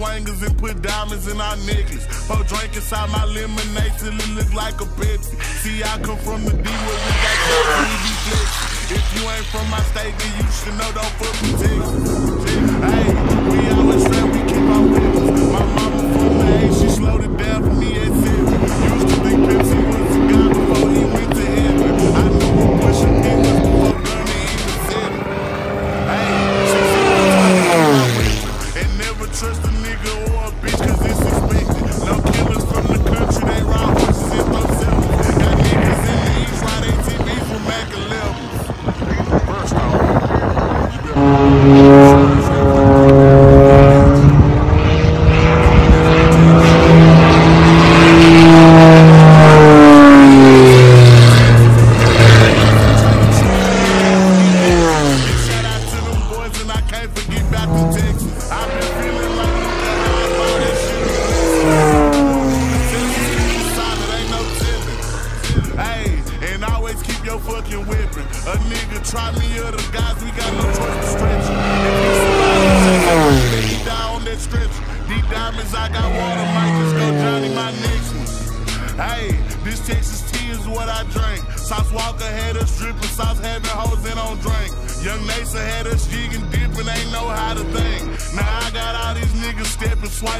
swangers and put diamonds in our necklace. Pour drink inside my lemonade till it look like a Pepsi. See, I come from the D where we got be flexing. If you ain't from my state, then you should know don't fuck with Texas. First always keep fucking weapon. A nigga try me or the guys, we got no choice to stretch. If you on that stretch. These diamonds, I got water, might just go Johnny my next one. Hey, this Texas tea is what I drink. Sauce Walka had us dripping, sauce having hoes in on drink. Young Nasa had us jigging, dipping, ain't know how to think. Now I got all these niggas stepping, swipe.